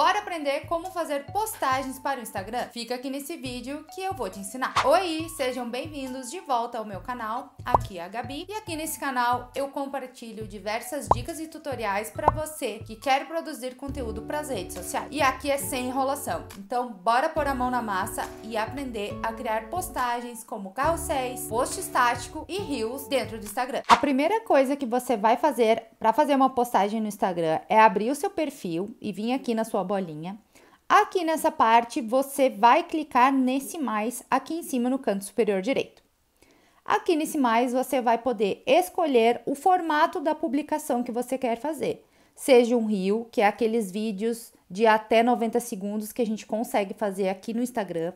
Bora aprender como fazer postagens para o Instagram? Fica aqui nesse vídeo que eu vou te ensinar. Oi, sejam bem-vindos de volta ao meu canal. Aqui é a Gabi e aqui nesse canal eu compartilho diversas dicas e tutoriais para você que quer produzir conteúdo para as redes sociais. E aqui é sem enrolação. Então, bora pôr a mão na massa e aprender a criar postagens como carrosséis, post estático e reels dentro do Instagram. A primeira coisa que você vai fazer para fazer uma postagem no Instagram é abrir o seu perfil e vir aqui na sua bolinha. Aqui nessa parte, você vai clicar nesse mais aqui em cima no canto superior direito. Aqui nesse mais, você vai poder escolher o formato da publicação que você quer fazer. Seja um reel, que é aqueles vídeos de até 90 segundos que a gente consegue fazer aqui no Instagram.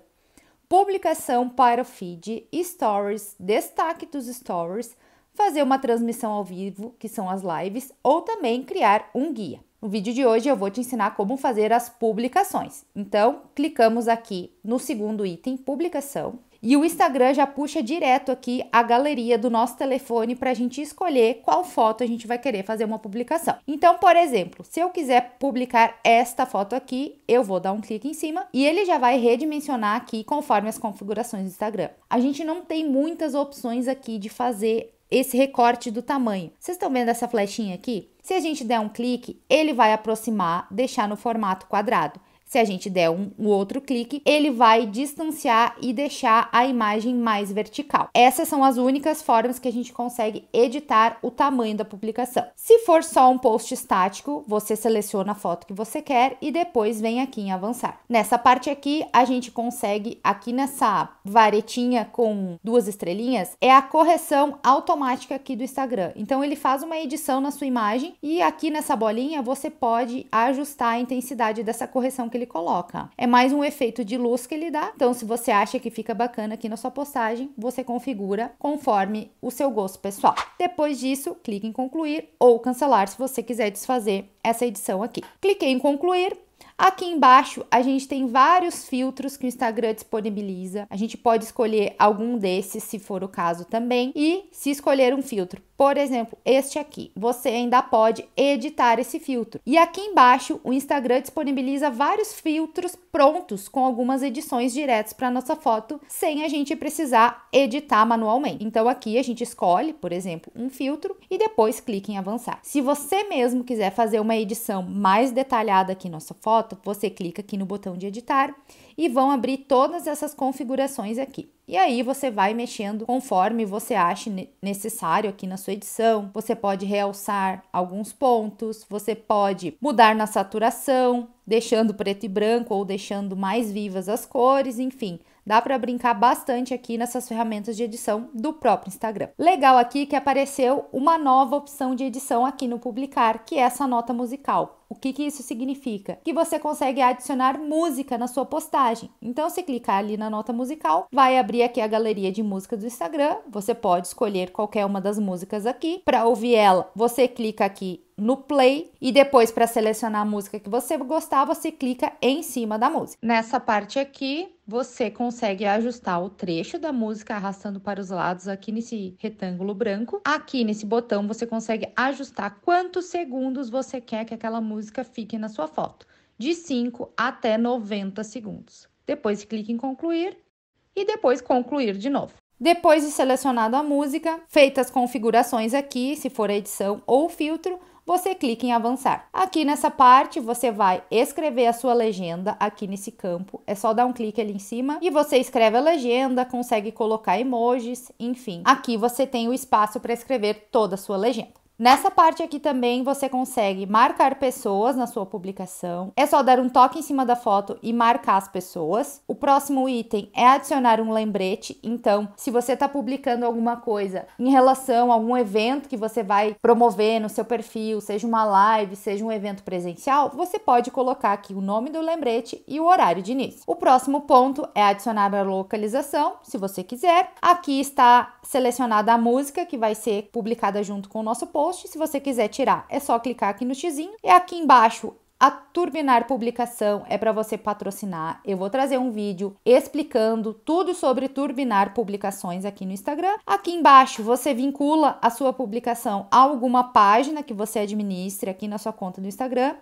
Publicação para o feed, stories, destaque dos stories, fazer uma transmissão ao vivo, que são as lives, ou também criar um guia. No vídeo de hoje eu vou te ensinar como fazer as publicações. Então, clicamos aqui no segundo item, publicação, e o Instagram já puxa direto aqui a galeria do nosso telefone para a gente escolher qual foto a gente vai querer fazer uma publicação. Então, por exemplo, se eu quiser publicar esta foto aqui, eu vou dar um clique em cima e ele já vai redimensionar aqui conforme as configurações do Instagram. A gente não tem muitas opções aqui de fazer esse recorte do tamanho. Vocês estão vendo essa flechinha aqui? Se a gente der um clique, ele vai aproximar, deixar no formato quadrado. Se a gente der um, um, outro clique, ele vai distanciar e deixar a imagem mais vertical. Essas são as únicas formas que a gente consegue editar o tamanho da publicação. Se for só um post estático, você seleciona a foto que você quer e depois vem aqui em avançar. Nessa parte aqui, a gente consegue, aqui nessa varetinha com duas estrelinhas, é a correção automática aqui do Instagram. Então ele faz uma edição na sua imagem e aqui nessa bolinha você pode ajustar a intensidade dessa correção que ele ele coloca. É mais um efeito de luz que ele dá. Então, se você acha que fica bacana aqui na sua postagem, você configura conforme o seu gosto pessoal. Depois disso, clique em concluir ou cancelar se você quiser desfazer essa edição aqui. Cliquei em concluir, Aqui embaixo a gente tem vários filtros que o Instagram disponibiliza. A gente pode escolher algum desses, se for o caso também. E se escolher um filtro por exemplo, este aqui, você ainda pode editar esse filtro. E aqui embaixo, o Instagram disponibiliza vários filtros prontos com algumas edições diretas para nossa foto, sem a gente precisar editar manualmente. Então aqui a gente escolhe, por exemplo, um filtro e depois clica em avançar. Se você mesmo quiser fazer uma edição mais detalhada aqui na nossa foto, você clica aqui no botão de editar e vão abrir todas essas configurações aqui. E aí você vai mexendo conforme você ache necessário aqui na sua edição. Você pode realçar alguns pontos, você pode mudar na saturação, deixando preto e branco ou deixando mais vivas as cores, enfim. Dá para brincar bastante aqui nessas ferramentas de edição do próprio Instagram. Legal aqui que apareceu uma nova opção de edição aqui no publicar, que é essa nota musical. O que, que isso significa? Que você consegue adicionar música na sua postagem. Então, se clicar ali na nota musical, vai abrir aqui a galeria de música do Instagram. Você pode escolher qualquer uma das músicas aqui. Para ouvir ela, você clica aqui no play e depois para selecionar a música que você gostar, você clica em cima da música. Nessa parte aqui, você consegue ajustar o trecho da música arrastando para os lados aqui nesse retângulo branco. Aqui nesse botão você consegue ajustar quantos segundos você quer que aquela música fique na sua foto, de 5 até 90 segundos. Depois clique em concluir e depois concluir de novo. Depois de selecionado a música, feitas as configurações aqui, se for edição ou filtro, você clica em avançar. Aqui nessa parte, você vai escrever a sua legenda aqui nesse campo. É só dar um clique ali em cima e você escreve a legenda, consegue colocar emojis, enfim. Aqui você tem o espaço para escrever toda a sua legenda. Nessa parte aqui também você consegue marcar pessoas na sua publicação. É só dar um toque em cima da foto e marcar as pessoas. O próximo item é adicionar um lembrete. Então, se você está publicando alguma coisa em relação a algum evento que você vai promover no seu perfil, seja uma live, seja um evento presencial, você pode colocar aqui o nome do lembrete e o horário de início. O próximo ponto é adicionar a localização, se você quiser. Aqui está selecionada a música que vai ser publicada junto com o nosso post post. Se você quiser tirar, é só clicar aqui no xizinho. E aqui embaixo a Turbinar Publicação é para você patrocinar. Eu vou trazer um vídeo explicando tudo sobre turbinar publicações aqui no Instagram. Aqui embaixo você vincula a sua publicação a alguma página que você administre aqui na sua conta do Instagram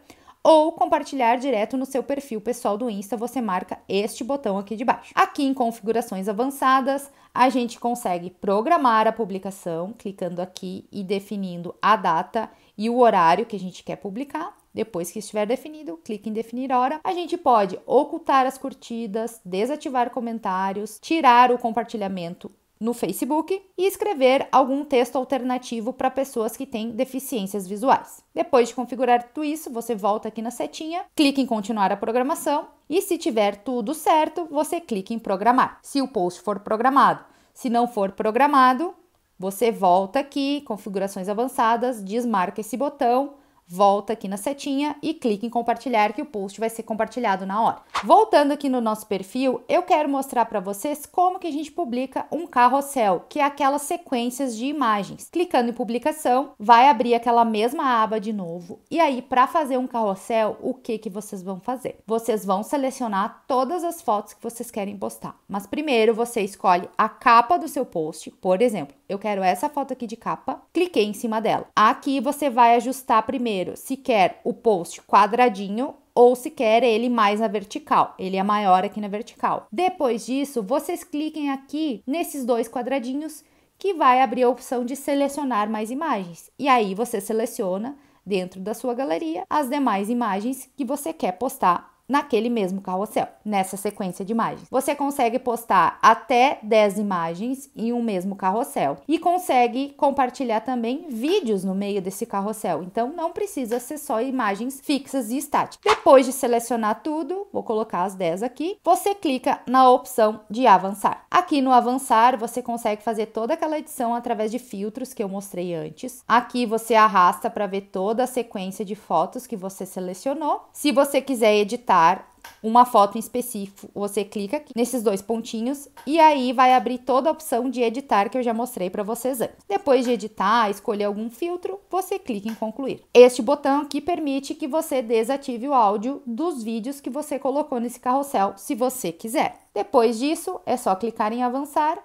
ou compartilhar direto no seu perfil pessoal do Insta, você marca este botão aqui de baixo. Aqui em configurações avançadas, a gente consegue programar a publicação, clicando aqui e definindo a data e o horário que a gente quer publicar. Depois que estiver definido, clique em definir hora. A gente pode ocultar as curtidas, desativar comentários, tirar o compartilhamento no Facebook e escrever algum texto alternativo para pessoas que têm deficiências visuais. Depois de configurar tudo isso, você volta aqui na setinha, clica em continuar a programação e se tiver tudo certo, você clica em programar. Se o post for programado, se não for programado, você volta aqui, configurações avançadas, desmarca esse botão volta aqui na setinha e clica em compartilhar que o post vai ser compartilhado na hora. Voltando aqui no nosso perfil, eu quero mostrar para vocês como que a gente publica um carrossel, que é aquelas sequências de imagens. Clicando em publicação, vai abrir aquela mesma aba de novo. E aí, para fazer um carrossel, o que que vocês vão fazer? Vocês vão selecionar todas as fotos que vocês querem postar. Mas primeiro você escolhe a capa do seu post, por exemplo, eu quero essa foto aqui de capa, cliquei em cima dela. Aqui você vai ajustar primeiro se quer o post quadradinho ou se quer ele mais na vertical. Ele é maior aqui na vertical. Depois disso, vocês cliquem aqui nesses dois quadradinhos que vai abrir a opção de selecionar mais imagens. E aí você seleciona dentro da sua galeria as demais imagens que você quer postar naquele mesmo carrossel, nessa sequência de imagens. Você consegue postar até 10 imagens em um mesmo carrossel e consegue compartilhar também vídeos no meio desse carrossel. Então não precisa ser só imagens fixas e estáticas. Depois de selecionar tudo, vou colocar as 10 aqui, você clica na opção de avançar. Aqui no avançar, você consegue fazer toda aquela edição através de filtros que eu mostrei antes. Aqui você arrasta para ver toda a sequência de fotos que você selecionou. Se você quiser editar uma foto em específico, você clica aqui nesses dois pontinhos e aí vai abrir toda a opção de editar que eu já mostrei para vocês antes. Depois de editar, escolher algum filtro, você clica em concluir. Este botão aqui permite que você desative o áudio dos vídeos que você colocou nesse carrossel, se você quiser. Depois disso, é só clicar em avançar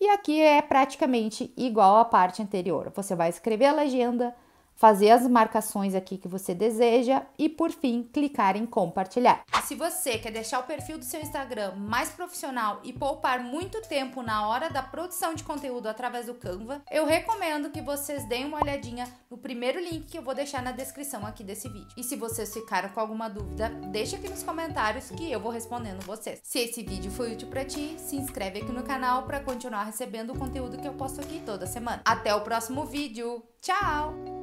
e aqui é praticamente igual à parte anterior. Você vai escrever a legenda, fazer as marcações aqui que você deseja e, por fim, clicar em compartilhar. Se você quer deixar o perfil do seu Instagram mais profissional e poupar muito tempo na hora da produção de conteúdo através do Canva, eu recomendo que vocês deem uma olhadinha no primeiro link que eu vou deixar na descrição aqui desse vídeo. E se vocês ficaram com alguma dúvida, deixa aqui nos comentários que eu vou respondendo vocês. Se esse vídeo foi útil para ti, se inscreve aqui no canal para continuar recebendo o conteúdo que eu posto aqui toda semana. Até o próximo vídeo. Tchau!